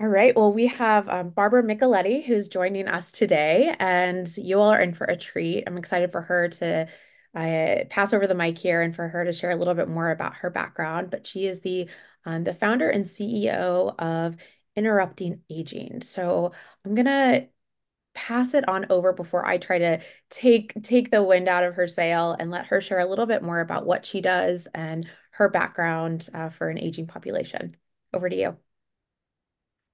All right. Well, we have um, Barbara Micheletti who's joining us today, and you all are in for a treat. I'm excited for her to uh, pass over the mic here and for her to share a little bit more about her background. But she is the um, the founder and CEO of Interrupting Aging. So I'm gonna pass it on over before I try to take take the wind out of her sail and let her share a little bit more about what she does and her background uh, for an aging population. Over to you.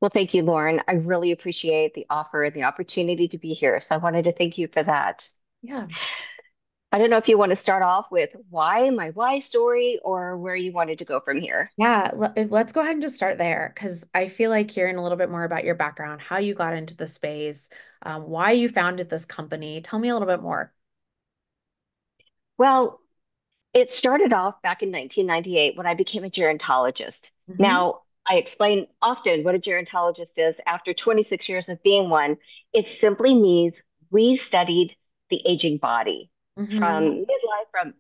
Well, thank you, Lauren. I really appreciate the offer and the opportunity to be here. So I wanted to thank you for that. Yeah. I don't know if you want to start off with why, my why story, or where you wanted to go from here. Yeah, let's go ahead and just start there because I feel like hearing a little bit more about your background, how you got into the space, um, why you founded this company. Tell me a little bit more. Well, it started off back in 1998 when I became a gerontologist. hmm Now, I explain often what a gerontologist is. After 26 years of being one, it simply means we studied the aging body from hmm midlife, from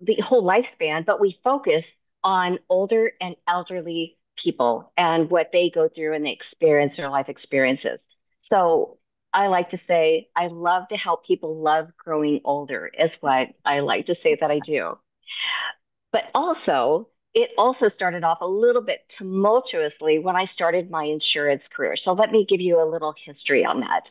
the whole lifespan, but we focus on older and elderly people and what they go through and they experience their life experiences. So I like to say I love to help people love growing older, is what I like to say that I do. But also, it also started off a little bit tumultuously when I started my insurance career. So let me give you a little history on that.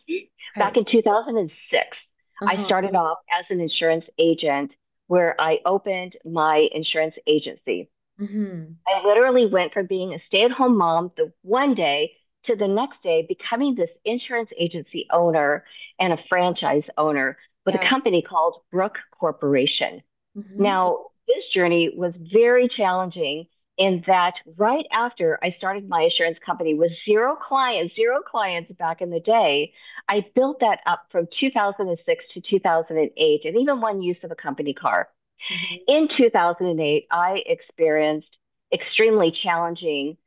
Back in 2006, I Uh-huh. started off as an insurance agent where I opened my insurance agency. hmm I literally went from being a stay-at-home mom the one day to the next day becoming this insurance agency owner and a franchise owner with a company called Brooke Corporation. hmm Now, this journey was very challenging in that right after I started my insurance company with zero clients, zero clients back in the day, I built that up from 2006 to 2008, and even one use of a company car. hmm In 2008, I experienced extremely challenging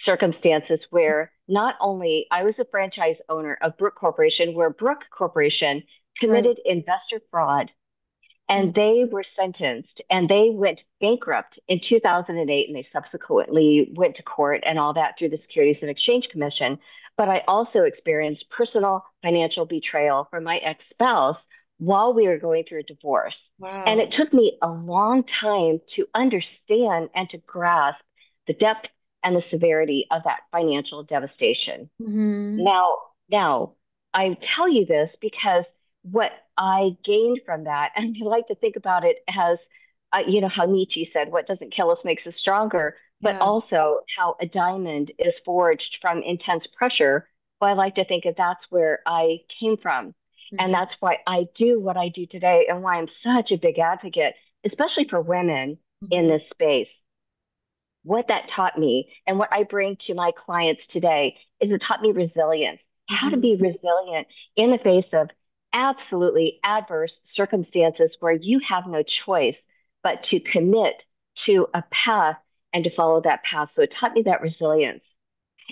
circumstances where not only I was a franchise owner of Brooke Corporation, where Brooke Corporation Right. committed investor fraud. And they were sentenced and they went bankrupt in 2008 and they subsequently went to court and all that through the Securities and Exchange Commission. But I also experienced personal financial betrayal from my ex-spouse while we were going through a divorce. Wow. And it took me a long time to understand and to grasp the depth and the severity of that financial devastation. hmm Now, now I tell you this because what I gained from that, and I like to think about it as, uh, you know, how Nietzsche said, "What doesn't kill us makes us stronger," but Yeah. also how a diamond is forged from intense pressure. Well, I like to think that that's where I came from, and hmm that's why I do what I do today, and why I'm such a big advocate, especially for women in hmm this space. What that taught me and what I bring to my clients today is it taught me resilience, how to hmm be resilient in the face of absolutely adverse circumstances where you have no choice but to commit to a path and to follow that path. So it taught me that resilience.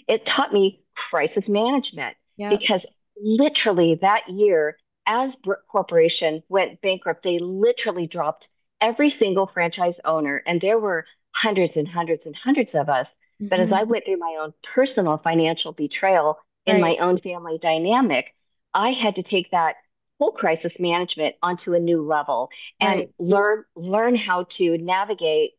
It taught me crisis management because literally that year, as Brooke Corporation went bankrupt, they literally dropped every single franchise owner, and there were hundreds and hundreds and hundreds of us. But as I hmm went through my own personal financial betrayal in my own family dynamic, I had to take that whole crisis management onto a new level and Right. learn learn how to navigate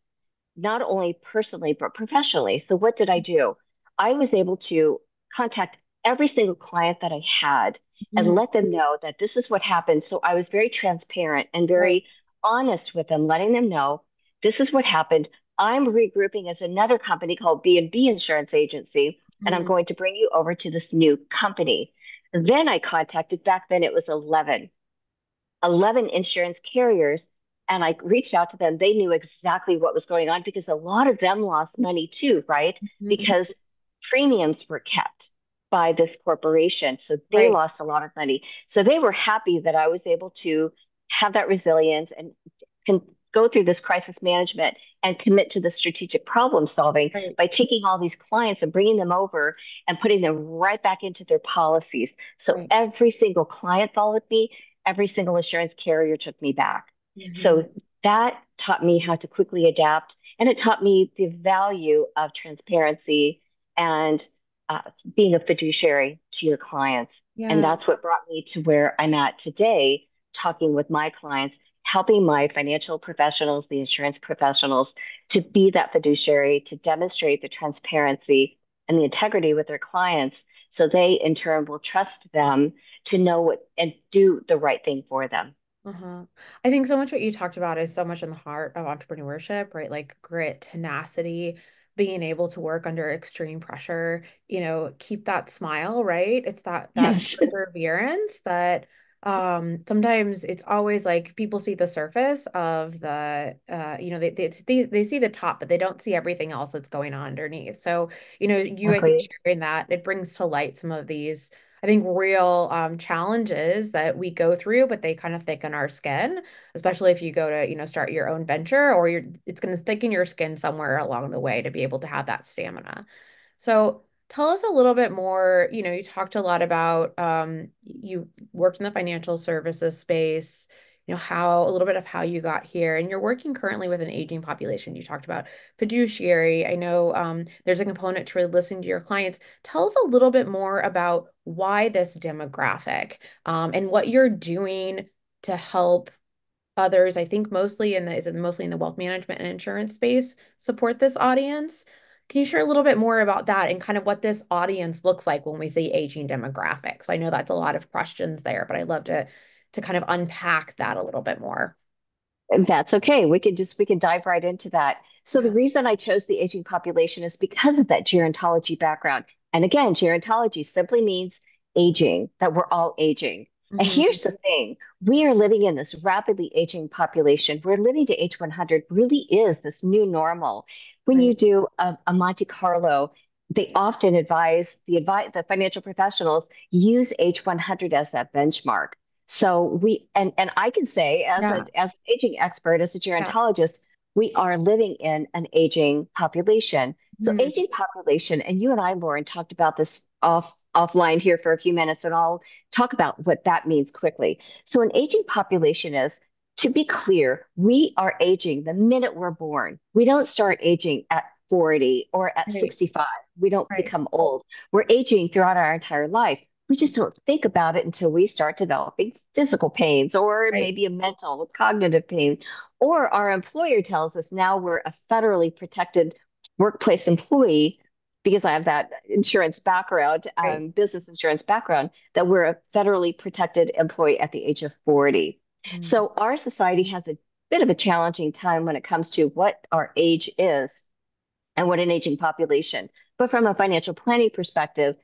not only personally, but professionally. So, what did I do? I was able to contact every single client that I had and hmm let them know that this is what happened. So, I was very transparent and Right. very honest with them, letting them know this is what happened. I'm regrouping as another company called B&B Insurance Agency, and I'm hmm going to bring you over to this new company. Then I contacted, back then it was 11 11 insurance carriers and I reached out to them. They knew exactly what was going on because a lot of them lost money too, right? hmm Because premiums were kept by this corporation. So they Right. lost a lot of money. So they were happy that I was able to have that resilience and can go through this crisis management and commit to the strategic problem solving Right. by taking all these clients and bringing them over and putting them right back into their policies. So Right. every single client followed me every single insurance carrier took me back. hmm So that taught me how to quickly adapt. And it taught me the value of transparency and uh, being a fiduciary to your clients. And that's what brought me to where I'm at today, talking with my clients, helping my financial professionals, the insurance professionals, to be that fiduciary, to demonstrate the transparency and the integrity with their clients. So they, in turn, will trust them to know what and do the right thing for them. Uh-huh. I think so much what you talked about is so much in the heart of entrepreneurship, right? Like grit, tenacity, being able to work under extreme pressure, you know, keep that smile, right? It's that that Yes. perseverance that um sometimes it's always like people see the surface of the uh you know they, they they they see the top but they don't see everything else that's going on underneath. So, you know, you I think sharing that it brings to light some of these I think real um, challenges that we go through, but they kind of thicken our skin, especially if you go to, you know, start your own venture or you're, it's going to thicken your skin somewhere along the way to be able to have that stamina. So tell us a little bit more. You know, you talked a lot about um, you worked in the financial services space, you know, how a little bit of how you got here, and you're working currently with an aging population. You talked about fiduciary. I know um, there's a component to really listening to your clients. Tell us a little bit more about why this demographic um, and what you're doing to help others, I think mostly in the is it mostly in the wealth management and insurance space, support this audience. Can you share a little bit more about that and kind of what this audience looks like when we say aging demographics? I know that's a lot of questions there, but I'd love to to kind of unpack that a little bit more. That's okay. We can just we can dive right into that. So the reason I chose the aging population is because of that gerontology background. And again, gerontology simply means aging, that we're all aging. And hmm here's the thing, we are living in this rapidly aging population. We're living to age 100 really is this new normal. When you do a, a Monte Carlo, they often advise the advise the financial professionals use H100 as that benchmark. So we and and I can say as a as an aging expert, as a Yeah. gerontologist, we are living in an aging population. So Mhm. aging population, and you and I, Lauren, talked about this off offline here for a few minutes, and I'll talk about what that means quickly. So an aging population is, to be clear, we are aging the minute we're born. We don't start aging at 40 or at Right. 65. We don't Right. become old. We're aging throughout our entire life we just don't think about it until we start developing physical pains or Right. maybe a mental cognitive pain or our employer tells us now we're a federally protected workplace employee because i have that insurance background um, business insurance background that we're a federally protected employee at the age of 40 Mhm. so our society has a bit of a challenging time when it comes to what our age is and what an aging population. But from a financial planning perspective,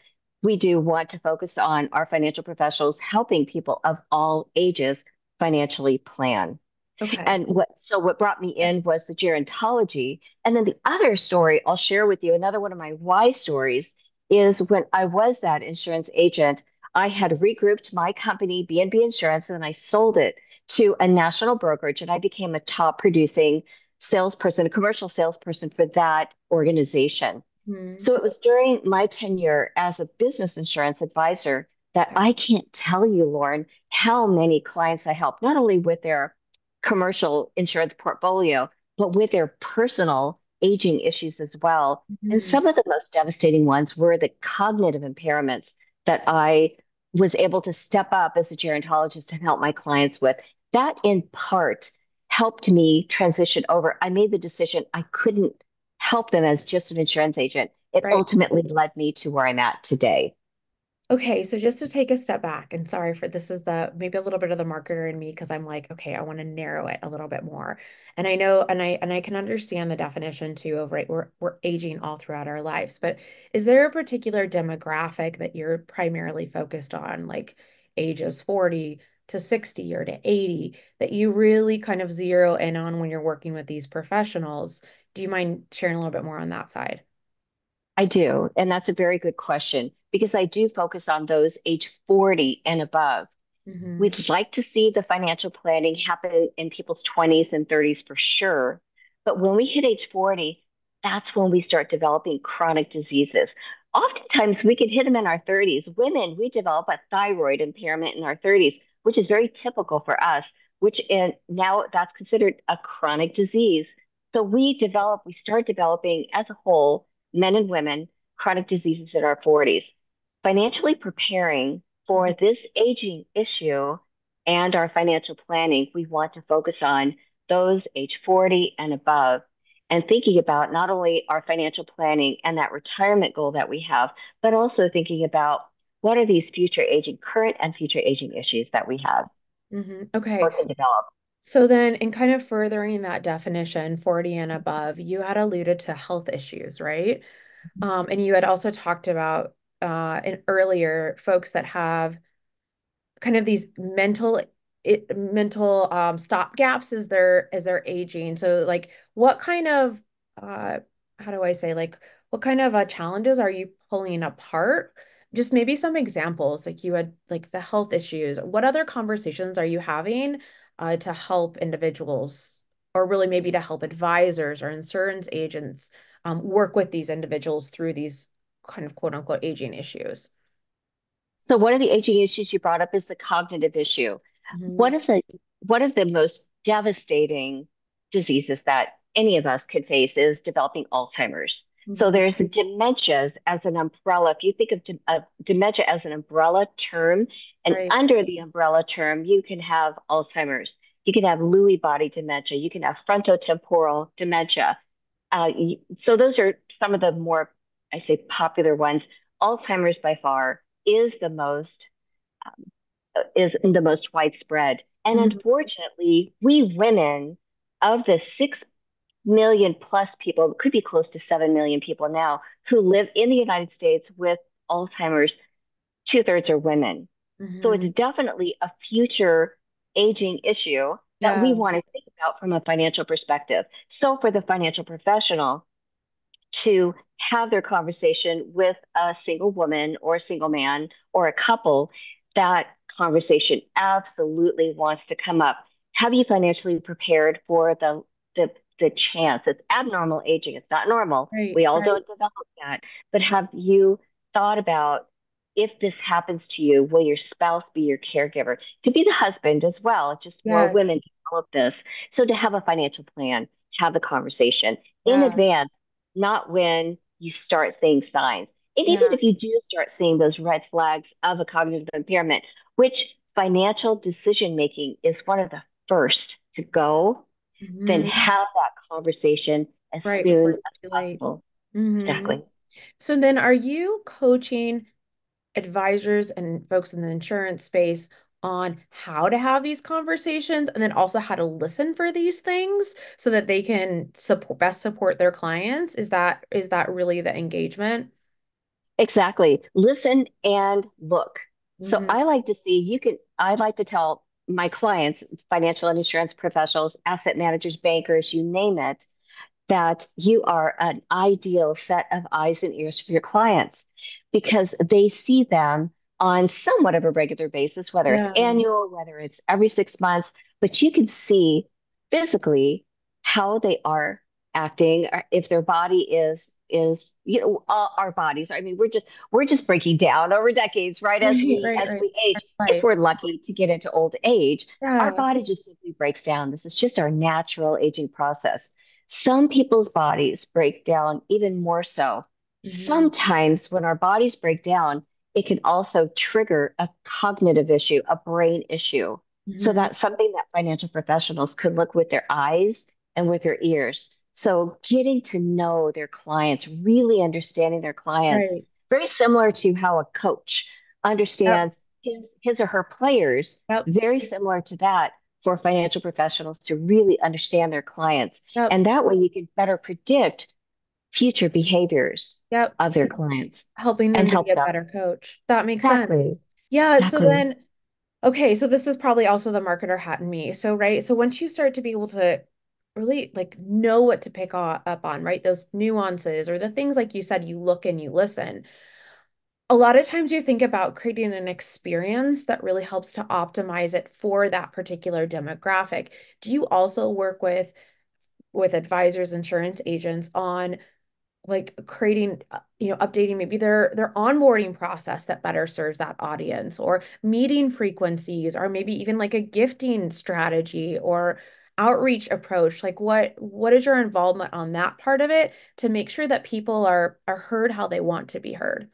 we do want to focus on our financial professionals helping people of all ages financially plan. Okay. And what so what brought me in Yes. was the gerontology. And then the other story I'll share with you, another one of my why stories is when I was that insurance agent, I had regrouped my company, B&B Insurance, and then I sold it to a national brokerage and I became a top producing salesperson, a commercial salesperson for that organization. Mhm. So it was during my tenure as a business insurance advisor that I can't tell you, Lauren, how many clients I helped, not only with their commercial insurance portfolio, but with their personal aging issues as well. And Mhm. some of the most devastating ones were the cognitive impairments that I was able to step up as a gerontologist and help my clients with. That in part helped me transition over. I made the decision I couldn't help them as just an insurance agent. It Right. ultimately led me to where I'm at today. Okay, so just to take a step back, and sorry for this is the maybe a little bit of the marketer in me because I'm like, okay, I want to narrow it a little bit more. And I know, and I and I can understand the definition too of right, we're we're aging all throughout our lives, but is there a particular demographic that you're primarily focused on, like ages 40 to 60 or to 80, that you really kind of zero in on when you're working with these professionals? Do you mind sharing a little bit more on that side? I do. And that's a very good question because I do focus on those age 40 and above. hmm We'd like to see the financial planning happen in people's 20s and 30s for sure. But when we hit age 40, that's when we start developing chronic diseases. Oftentimes, we can hit them in our 30s. Women, we develop a thyroid impairment in our 30s, which is very typical for us, which in, now that's considered a chronic disease. So we develop, we start developing as a whole, men and women, chronic diseases in our 40s. Financially preparing for this aging issue and our financial planning, we want to focus on those age 40 and above and thinking about not only our financial planning and that retirement goal that we have, but also thinking about what are these future aging, current and future aging issues that we have Mhm. Okay. or can develop. So then in kind of furthering that definition, 40 and above, you had alluded to health issues, right? Um, and you had also talked about uh in earlier folks that have kind of these mental it, mental um stop gaps as they're as they're aging. So like what kind of uh how do I say like what kind of uh, challenges are you pulling apart? Just maybe some examples like you had like the health issues. What other conversations are you having uh, to help individuals or really maybe to help advisors or insurance agents um, work with these individuals through these kind of quote unquote aging issues? So one of the aging issues you brought up is the cognitive issue. Mhm. One of the one of the most devastating diseases that any of us could face is developing Alzheimer's. So there's the dementias as an umbrella. If you think of, de of dementia as an umbrella term, and Right. under the umbrella term, you can have Alzheimer's, you can have Lewy body dementia, you can have frontotemporal dementia. Uh, so those are some of the more, I say, popular ones. Alzheimer's by far is the most is the most widespread. And Mhm. unfortunately, we women, of the 6 million plus people, could be close to 7 million people now, who live in the United States with Alzheimer's, two thirds are women. So it's Mhm. definitely a future aging issue that we want to think about from a financial perspective. So for the financial professional, to have their conversation with a single woman or a single man or a couple, that conversation absolutely wants to come up. Have you financially prepared for the the the chance? It's abnormal aging. It's not normal. Right. We all Right. don't develop that. But have you thought about if this happens to you, will your spouse be your caregiver? Could be the husband as well. Just more women develop this. So to have a financial plan, have the conversation in Yeah. advance not when you start seeing signs. And even if you do start seeing those red flags of a cognitive impairment, which financial decision making is one of the first to go, then Mhm. have that conversation as Right. Soon as possible. hmm Exactly. So then are you coaching advisors and folks in the insurance space on how to have these conversations and then also how to listen for these things so that they can support best support their clients? Is that is that really the engagement? Exactly. Listen and look. So hmm I like to see you can, I like to tell my clients, financial and insurance professionals, asset managers, bankers, you name it, that you are an ideal set of eyes and ears for your clients because they see them on somewhat of a regular basis, whether it's annual, whether it's every six months, but you can see physically how they are acting, or if their body is is you know all our bodies i mean we're just we're just breaking down over decades right as we right, as right. we age if we're lucky to get into old age our body just simply breaks down this is just our natural aging process some people's bodies break down even more so. hmm Sometimes when our bodies break down, it can also trigger a cognitive issue, a brain issue. So hmm that's something that financial professionals could look with their eyes and with their ears. So getting to know their clients, really understanding their clients, Right. very similar to how a coach Yep. understands his, his or her players, Yep. very similar to that for financial professionals to really understand their clients. Yep. And that way you can better predict future behaviors Yep. of their clients Helping and them to be help a them. better coach. That makes sense. Exactly. Yeah, so then Okay, so this is probably also the marketer hat in me. So, right, so once you start to be able to really like know what to pick up on, right, those nuances or the things like you said, you look and you listen. A lot of times you think about creating an experience that really helps to optimize it for that particular demographic. Do you also work with with advisors, insurance agents on like creating uh, you know updating maybe their their onboarding process that better serves that audience or meeting frequencies or maybe even like a gifting strategy or outreach approach, like what what is your involvement on that part of it to make sure that people are are heard how they want to be heard?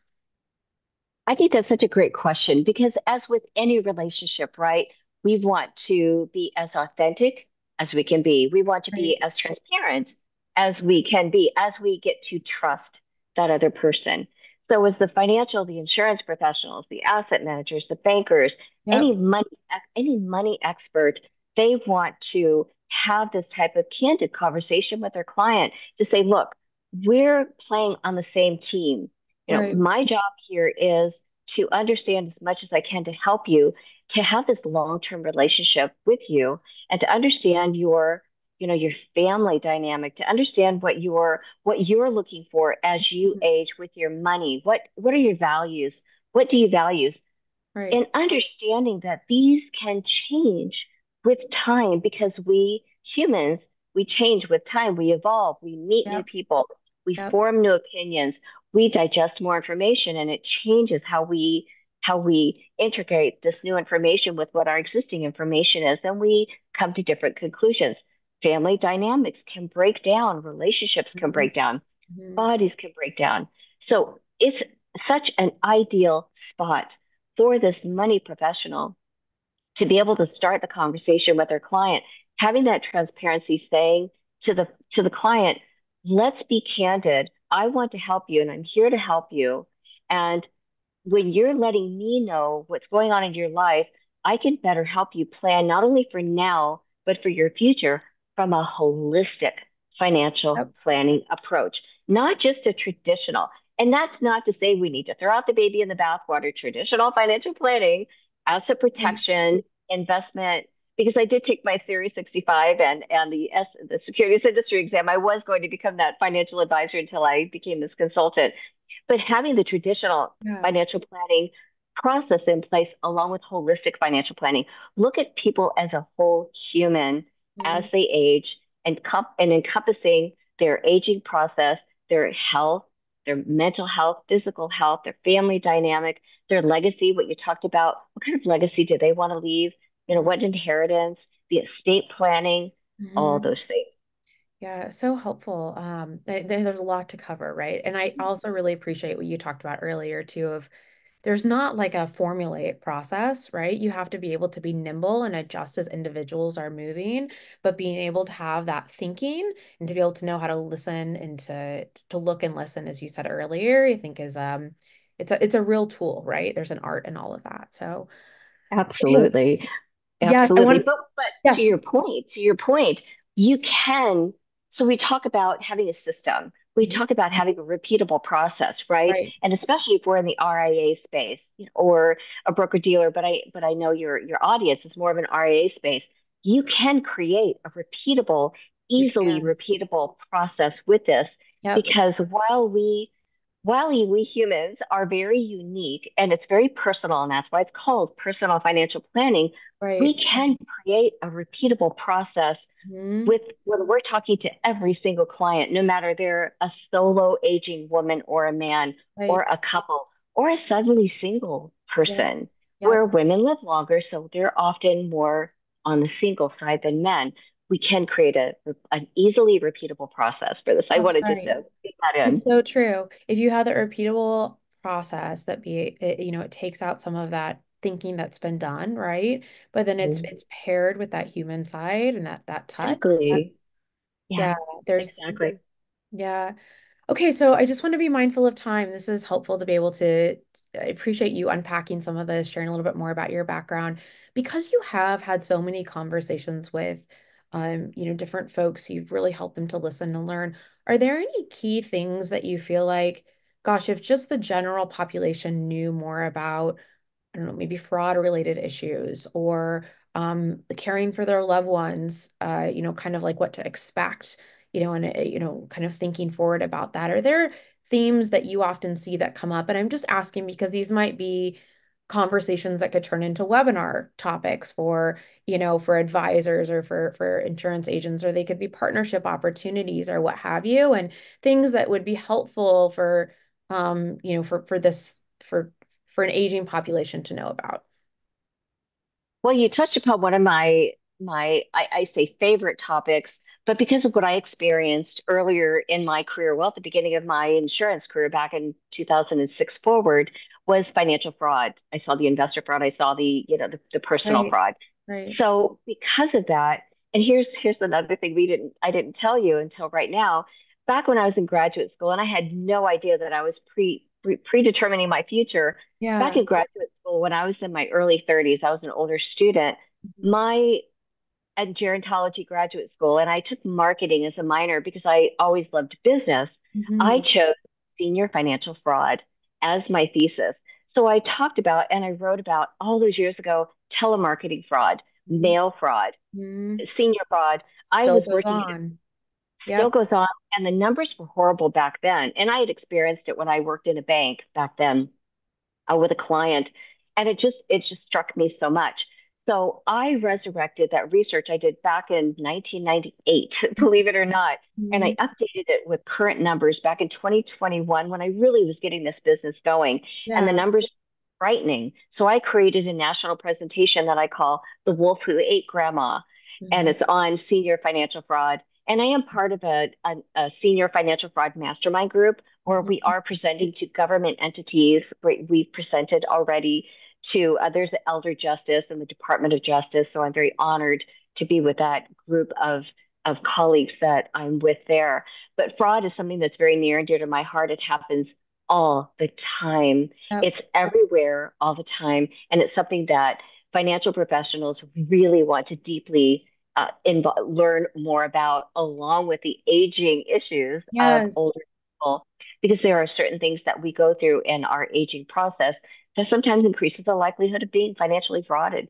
I think that's such a great question because, as with any relationship, right, we want to be as authentic as we can be. We want to Right. be as transparent as we can be as we get to trust that other person. So, as the financial, the insurance professionals, the asset managers, the bankers, Yep. any money, any money expert, they want to have this type of candid conversation with their client to say, look, we're playing on the same team you know, Right. my job here is to understand as much as I can to help you to have this long-term relationship with you and to understand your, you know, your family dynamic, to understand what you're what you're looking for as you mm-hmm. age with your money. What what are your values? What do you value? Right. And understanding that these can change with time because we humans, we change with time, we evolve, we meet new people, we Yep. form new opinions, we digest more information, and it changes how we how we integrate this new information with what our existing information is, and we come to different conclusions. Family dynamics can break down, relationships can Mhm. break down, Mhm. bodies can break down. So it's such an ideal spot for this money professional to be able to start the conversation with their client, having that transparency, saying to the to the client, let's be candid. I want to help you and I'm here to help you. And when you're letting me know what's going on in your life, I can better help you plan not only for now, but for your future from a holistic financial Yep. planning approach, not just a traditional. And that's not to say we need to throw out the baby in the bathwater, traditional financial planning, asset Right. protection, investment. Because I did take my Series 65 and and the S, the securities industry exam. I was going to become that financial advisor until I became this consultant. But having the traditional Yeah. financial planning process in place along with holistic financial planning, look at people as a whole human as Mhm. they age and, comp- and encompassing their aging process, their health, their mental health, physical health, their family dynamic, their legacy, what you talked about. What kind of legacy do they want to leave? You know, what inheritance, the estate planning, all Mhm. those things. Yeah, so helpful. Um, th there- there's a lot to cover, right? And I also really appreciate what you talked about earlier too, of there's not like a formulaic process, right? You have to be able to be nimble and adjust as individuals are moving, but being able to have that thinking and to be able to know how to listen and to to look and listen, as you said earlier, I think is um it's a it's a real tool, right? There's an art in all of that. So. Absolutely. Yes, Absolutely. want But but to your point, to your point, you can. So we talk about having a system. We Mhm. talk about having a repeatable process, right? Right. And especially if we're in the RIA space or a broker dealer, but I but I know your your audience is more of an RIA space. You can create a repeatable, easily repeatable process with this Yep. because while we while we humans are very unique and it's very personal, and that's why it's called personal financial planning, we can create a repeatable process Mhm. with when we're talking to every single client, no matter they're a solo aging woman or a man or a couple or a suddenly single person, Yep. where women live longer, so they're often more on the single side than men. We can create a an easily repeatable process for this. I That's wanted just right. to get that in. so true. If you have the repeatable process that be it, you know, it takes out some of that thinking that's been done, right? But then it's Mhm. it's paired with that human side and that that touch. That, Exactly. yeah, Yeah, there's exactly. yeah. Okay, so I just want to be mindful of time. This is helpful to be able to, I appreciate you unpacking some of this, sharing a little bit more about your background. Because you have had so many conversations with, um, you know, different folks, you've really helped them to listen and learn. Are there any key things that you feel like, gosh, if just the general population knew more about I don't know, maybe fraud related issues or um, caring for their loved ones, uh, you know, kind of like what to expect, you know, and, uh, you know, kind of thinking forward about that. Are there themes that you often see that come up? And I'm just asking because these might be conversations that could turn into webinar topics for, you know, for advisors or for for insurance agents, or they could be partnership opportunities or what have you, and things that would be helpful for, um, you know, for for this for for an aging population to know about. Well, you touched upon one of my my I, I say favorite topics, but because of what I experienced earlier in my career, well, at the beginning of my insurance career back in 2006 forward, was financial fraud. I saw the investor fraud, I saw the, you know, the, the personal Right, fraud. right. So because of that, and here's here's another thing we didn't I didn't tell you until right now. Back when I was in graduate school, and I had no idea that I was pre, pre predetermining my future. Yeah. Back in graduate school, when I was in my early 30s, I was an older student. My at gerontology graduate school, and I took marketing as a minor because I always loved business. I Mhm. chose senior financial fraud as my thesis. So I talked about and I wrote about all those years ago telemarketing fraud, Mhm. mail fraud, Mhm. senior fraud. I was working, on. still goes on, and the numbers were horrible back then. And I had experienced it when I worked in a bank back then uh, with a client, and it just it just struck me so much. So I resurrected that research I did back in 1998, believe it or not, and I Mhm. updated it with current numbers back in 2021 when I really was getting this business going, and the numbers were frightening. So I created a national presentation that I call "The Wolf Who Ate Grandma," and Mhm. it's on senior financial fraud. And I am part of a, a, a senior financial fraud mastermind group where we Mhm. are presenting to government entities. We- We've presented already to uh, there's the Elder Justice and the Department of Justice. So I'm very honored to be with that group of of colleagues that I'm with there. But fraud is something that's very near and dear to my heart. It happens all the time. Yep. It's everywhere all the time, and it's something that financial professionals really want to deeply uh, invo- learn more about, along with the aging issues of older people because there are certain things that we go through in our aging process that sometimes increases the likelihood of being financially frauded.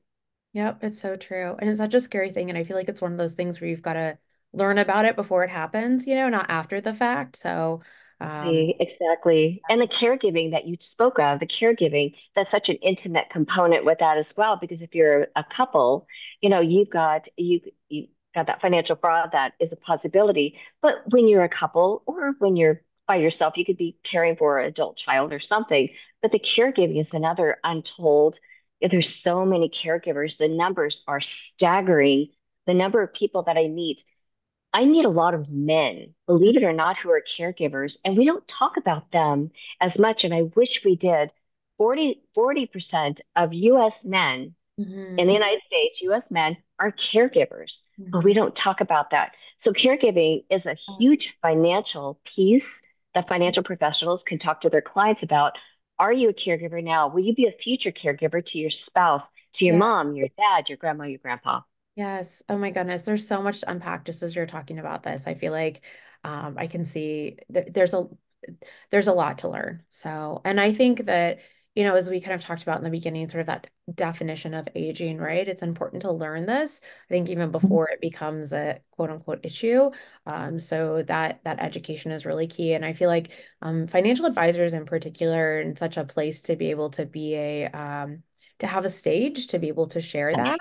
Yep, it's so true. And it's such a scary thing. And I feel like it's one of those things where you've got to learn about it before it happens, you know, not after the fact. So, um, Exactly. exactly. And the caregiving that you spoke of, the caregiving, that's such an intimate component with that as well. Because if you're a couple, you know, you've got you you got that financial fraud that is a possibility. But when you're a couple or when you're by yourself, you could be caring for an adult child or something. But the caregiving is another untold. There's so many caregivers. The numbers are staggering. The number of people that I meet I meet a lot of men, believe it or not, who are caregivers, and we don't talk about them as much. And I wish we did. 40, percent of US men in mhm, the United States, US men are caregivers, but we mhm. don't talk about that. So, caregiving is a huge financial piece that financial professionals can talk to their clients about. Are you a caregiver now? Will you be a future caregiver to your spouse, to your Yeah. mom, your dad, your grandma, your grandpa? Yes. Oh my goodness. There's so much to unpack just as you're talking about this. I feel like um, I can see that there's a there's a lot to learn. So, and I think that, you know, as we kind of talked about in the beginning, sort of that definition of aging, right? It's important to learn this. I think even before it becomes a quote unquote issue. Um, so that that education is really key. And I feel like um, financial advisors in particular are in such a place to be able to be a um, to have a stage to be able to share that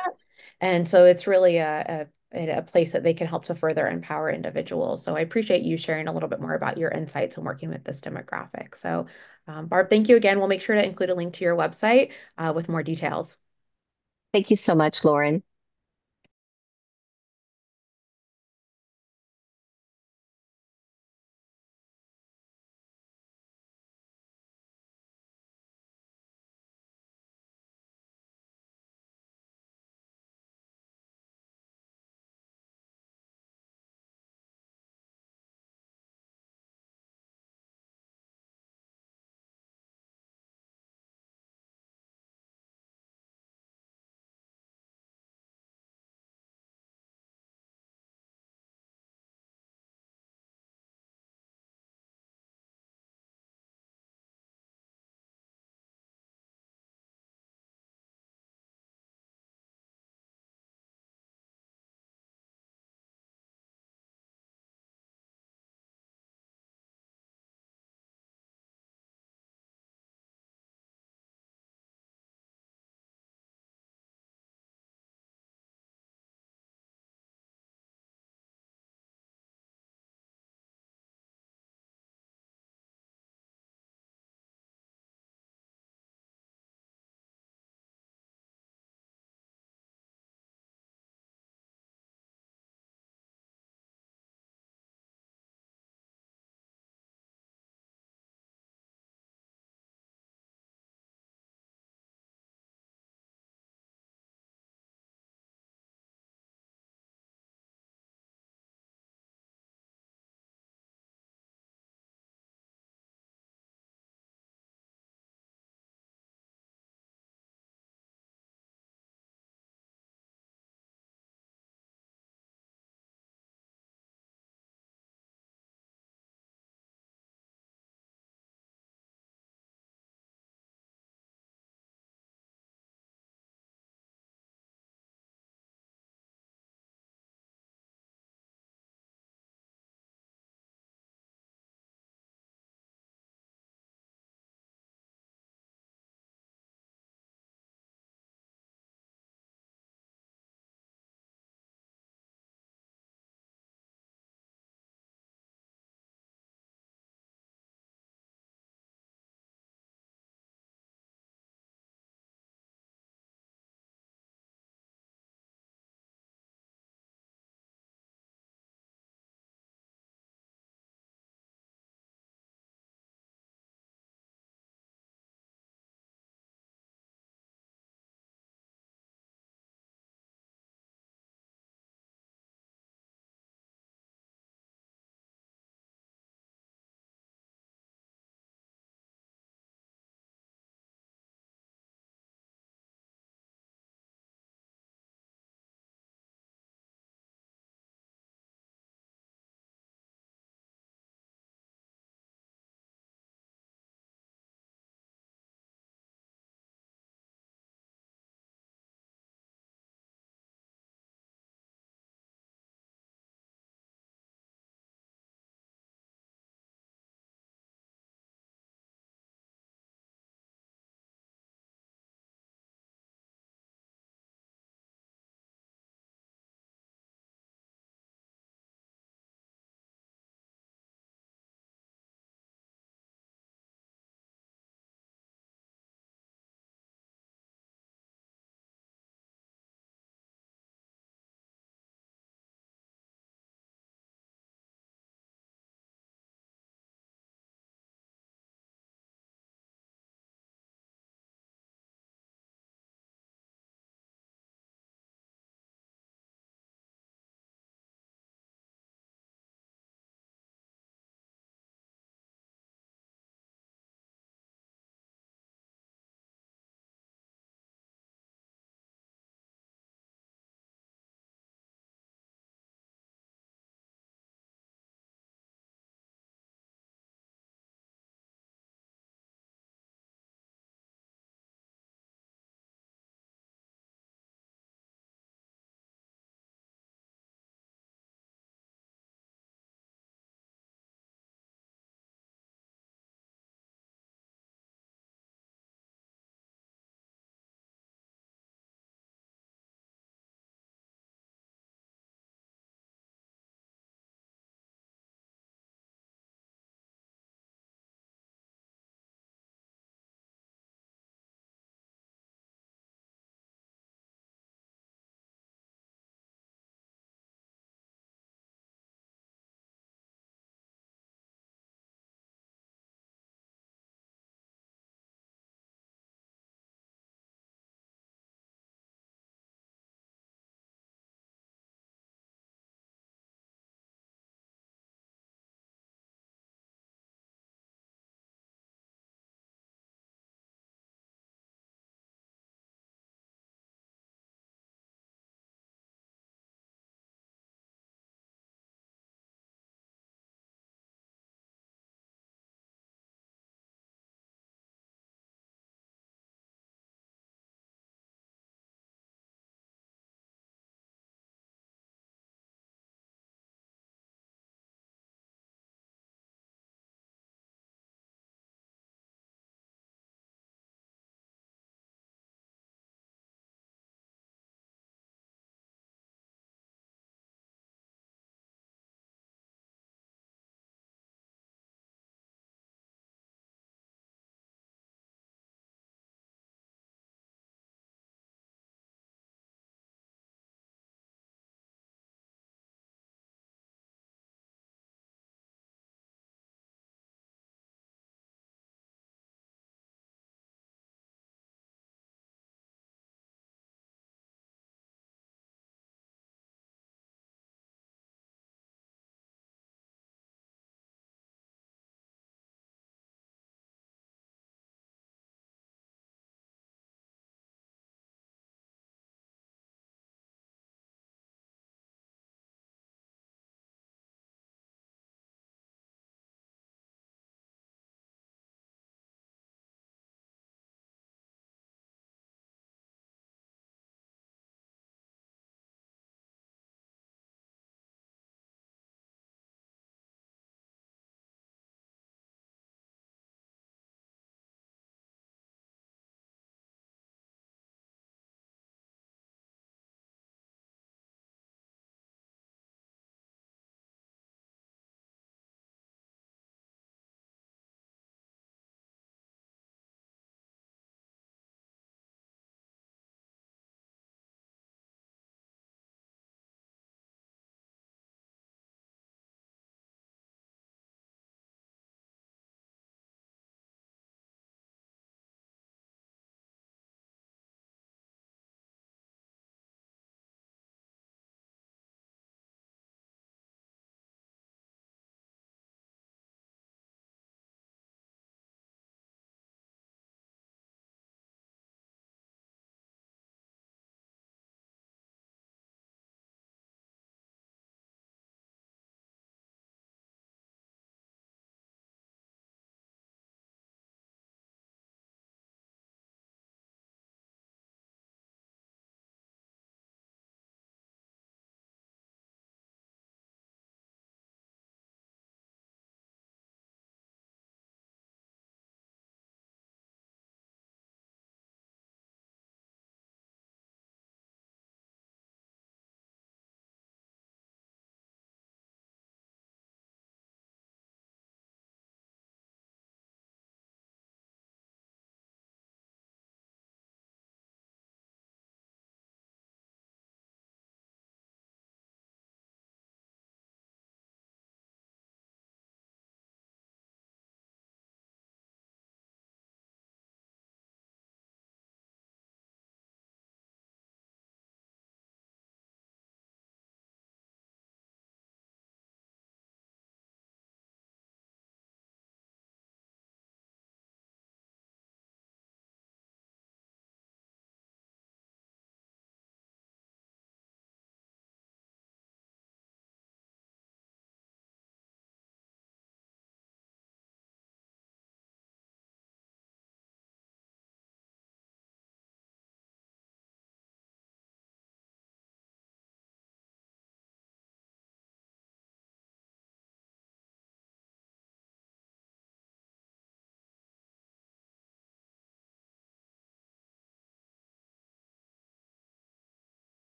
and so it's really a, a, a place that they can help to further empower individuals. So I appreciate you sharing a little bit more about your insights and working with this demographic. So, um, Barb, thank you again. We'll make sure to include a link to your website uh, with more details. Thank you so much, Lauren.